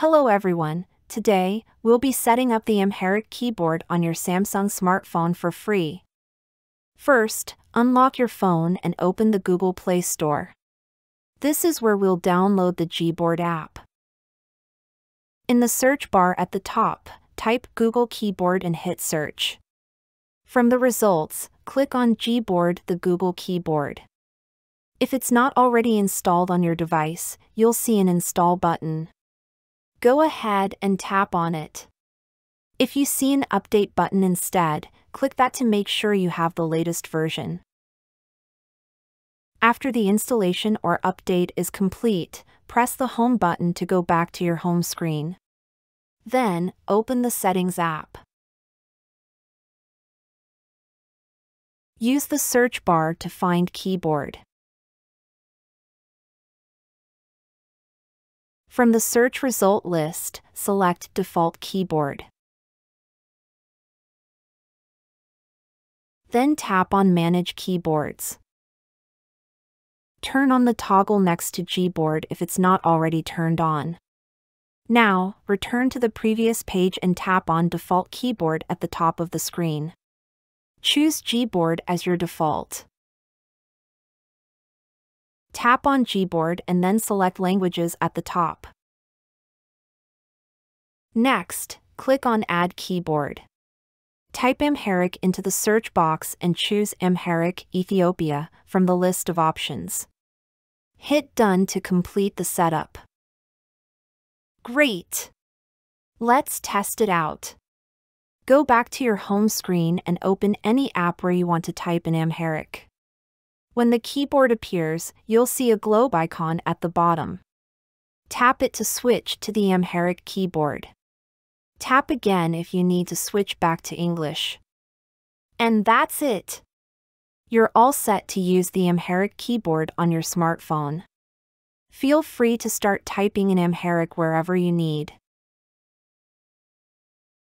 Hello everyone, today, we'll be setting up the Amharic keyboard on your Samsung smartphone for free. First, unlock your phone and open the Google Play Store. This is where we'll download the Gboard app. In the search bar at the top, type Google Keyboard and hit search. From the results, click on Gboard the Google keyboard. If it's not already installed on your device, you'll see an Install button. Go ahead and tap on it. If you see an Update button instead, click that to make sure you have the latest version. After the installation or update is complete, press the Home button to go back to your home screen. Then, open the Settings app. Use the search bar to find keyboard. From the search result list, select Default Keyboard. Then tap on Manage Keyboards. Turn on the toggle next to Gboard if it's not already turned on. Now, return to the previous page and tap on Default Keyboard at the top of the screen. Choose Gboard as your default. Tap on Gboard and then select Languages at the top. Next, click on Add Keyboard. Type Amharic into the search box and choose Amharic Ethiopia from the list of options. Hit Done to complete the setup. Great! Let's test it out. Go back to your home screen and open any app where you want to type in Amharic. When the keyboard appears, you'll see a globe icon at the bottom. Tap it to switch to the Amharic keyboard. Tap again if you need to switch back to English. And that's it! You're all set to use the Amharic keyboard on your smartphone. Feel free to start typing in Amharic wherever you need.